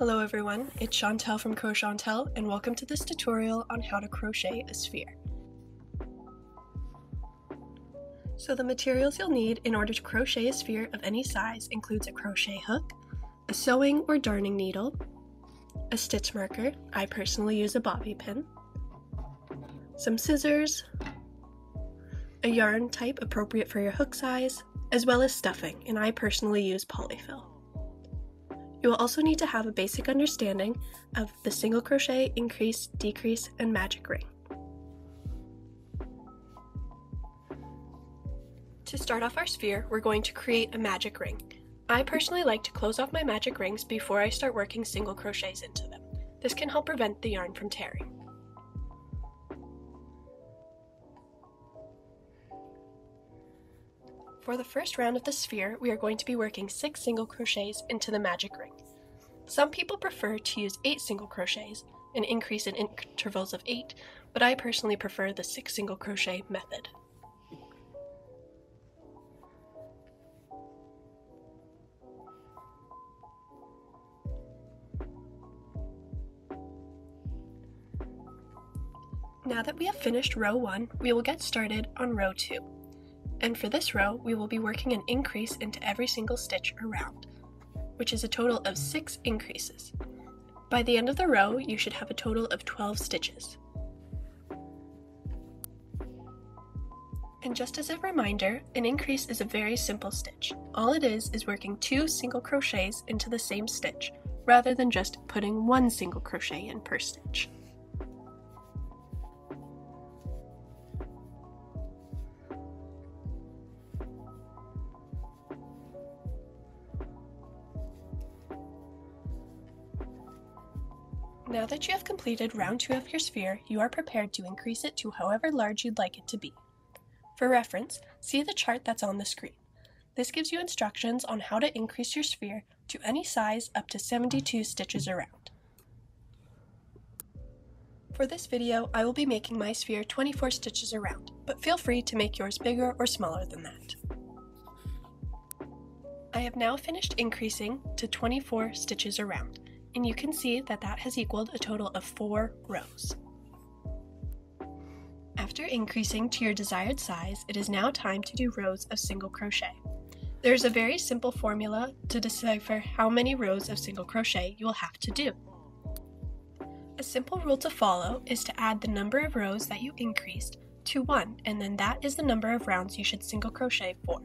Hello everyone, it's Chantelle from Crochantelle and welcome to this tutorial on how to crochet a sphere. So the materials you'll need in order to crochet a sphere of any size includes a crochet hook, a sewing or darning needle, a stitch marker, I personally use a bobby pin, some scissors, a yarn type appropriate for your hook size, as well as stuffing, and I personally use polyfill. You will also need to have a basic understanding of the single crochet, increase, decrease, and magic ring. To start off our sphere, we're going to create a magic ring. I personally like to close off my magic rings before I start working single crochets into them. This can help prevent the yarn from tearing. For the first round of the sphere, we are going to be working 6 single crochets into the magic ring. Some people prefer to use 8 single crochets, an increase in intervals of 8, but I personally prefer the 6 single crochet method. Now that we have finished row 1, we will get started on row 2 and for this row we will be working an increase into every single stitch around, which is a total of 6 increases. By the end of the row, you should have a total of 12 stitches. And just as a reminder, an increase is a very simple stitch. All it is is working two single crochets into the same stitch, rather than just putting one single crochet in per stitch. Now that you have completed round 2 of your sphere, you are prepared to increase it to however large you'd like it to be. For reference, see the chart that's on the screen. This gives you instructions on how to increase your sphere to any size up to 72 stitches around. For this video, I will be making my sphere 24 stitches around, but feel free to make yours bigger or smaller than that. I have now finished increasing to 24 stitches around and you can see that that has equaled a total of four rows. After increasing to your desired size, it is now time to do rows of single crochet. There's a very simple formula to decipher how many rows of single crochet you will have to do. A simple rule to follow is to add the number of rows that you increased to 1, and then that is the number of rounds you should single crochet for.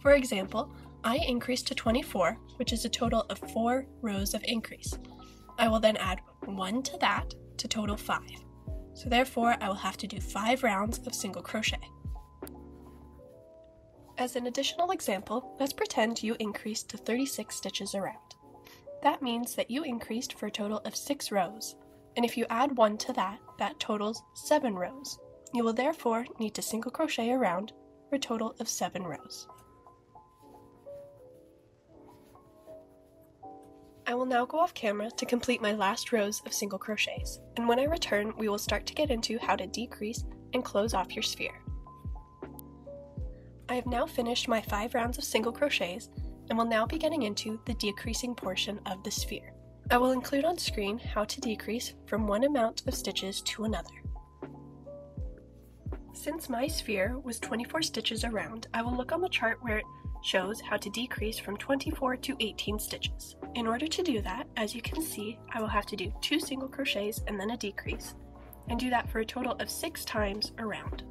For example, I increase to 24, which is a total of 4 rows of increase. I will then add 1 to that to total 5. So therefore, I will have to do 5 rounds of single crochet. As an additional example, let's pretend you increased to 36 stitches around. That means that you increased for a total of 6 rows, and if you add 1 to that, that totals 7 rows. You will therefore need to single crochet around for a total of 7 rows. I will now go off camera to complete my last rows of single crochets, and when I return we will start to get into how to decrease and close off your sphere. I have now finished my 5 rounds of single crochets and will now be getting into the decreasing portion of the sphere. I will include on screen how to decrease from one amount of stitches to another. Since my sphere was 24 stitches around, I will look on the chart where shows how to decrease from 24 to 18 stitches. In order to do that, as you can see, I will have to do two single crochets and then a decrease, and do that for a total of six times around.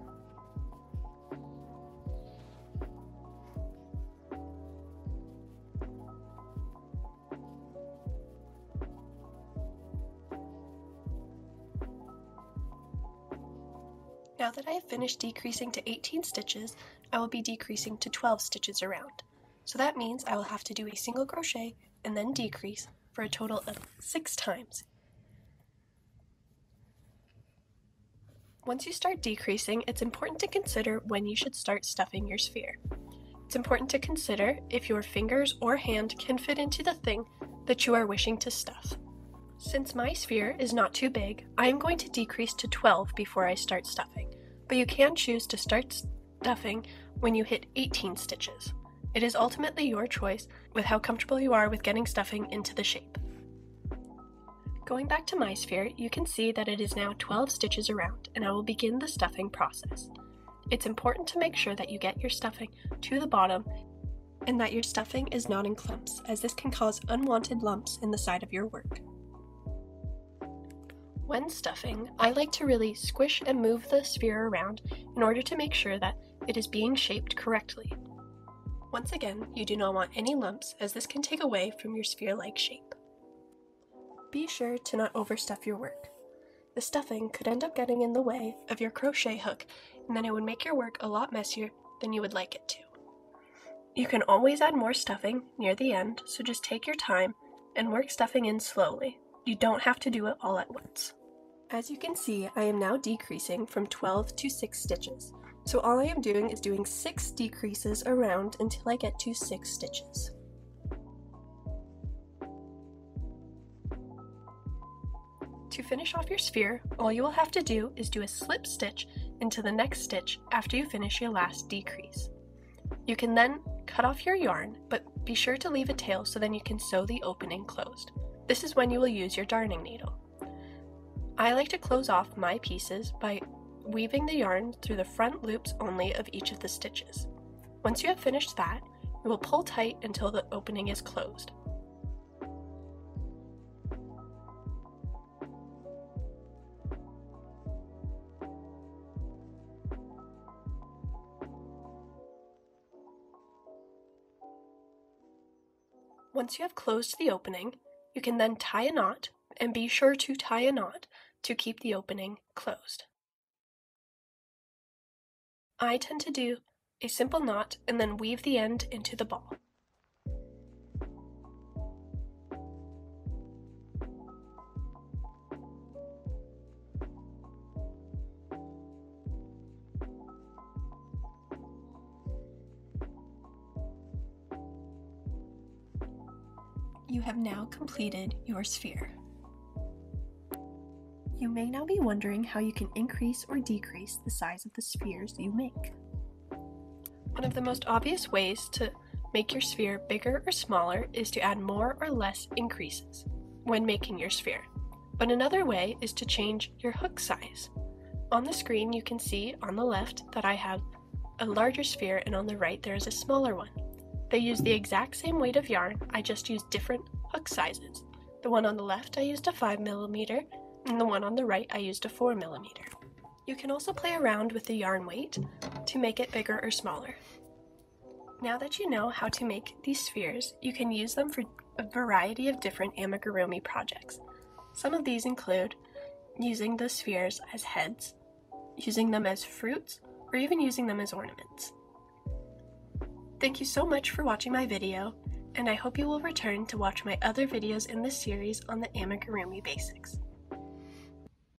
Now that I have finished decreasing to 18 stitches, I will be decreasing to 12 stitches around. So that means I will have to do a single crochet and then decrease for a total of 6 times. Once you start decreasing, it's important to consider when you should start stuffing your sphere. It's important to consider if your fingers or hand can fit into the thing that you are wishing to stuff. Since my sphere is not too big, I am going to decrease to 12 before I start stuffing, but you can choose to start stuffing when you hit 18 stitches. It is ultimately your choice with how comfortable you are with getting stuffing into the shape. Going back to my sphere, you can see that it is now 12 stitches around, and I will begin the stuffing process. It's important to make sure that you get your stuffing to the bottom and that your stuffing is not in clumps, as this can cause unwanted lumps in the side of your work. When stuffing, I like to really squish and move the sphere around in order to make sure that it is being shaped correctly. Once again, you do not want any lumps as this can take away from your sphere-like shape. Be sure to not overstuff your work. The stuffing could end up getting in the way of your crochet hook and then it would make your work a lot messier than you would like it to. You can always add more stuffing near the end, so just take your time and work stuffing in slowly. You don't have to do it all at once. As you can see, I am now decreasing from 12 to 6 stitches. So all I am doing is doing 6 decreases around until I get to 6 stitches. To finish off your sphere, all you will have to do is do a slip stitch into the next stitch after you finish your last decrease. You can then cut off your yarn, but be sure to leave a tail so then you can sew the opening closed. This is when you will use your darning needle. I like to close off my pieces by weaving the yarn through the front loops only of each of the stitches. Once you have finished that, you will pull tight until the opening is closed. Once you have closed the opening, you can then tie a knot and be sure to tie a knot to keep the opening closed. I tend to do a simple knot and then weave the end into the ball. You have now completed your sphere. You may now be wondering how you can increase or decrease the size of the spheres you make. One of the most obvious ways to make your sphere bigger or smaller is to add more or less increases when making your sphere. But another way is to change your hook size. On the screen you can see on the left that I have a larger sphere and on the right there is a smaller one. They use the exact same weight of yarn, I just use different hook sizes. The one on the left I used a 5mm and the one on the right I used a 4 millimeter. You can also play around with the yarn weight to make it bigger or smaller. Now that you know how to make these spheres, you can use them for a variety of different amigurumi projects. Some of these include using the spheres as heads, using them as fruits, or even using them as ornaments. Thank you so much for watching my video, and I hope you will return to watch my other videos in this series on the amigurumi basics.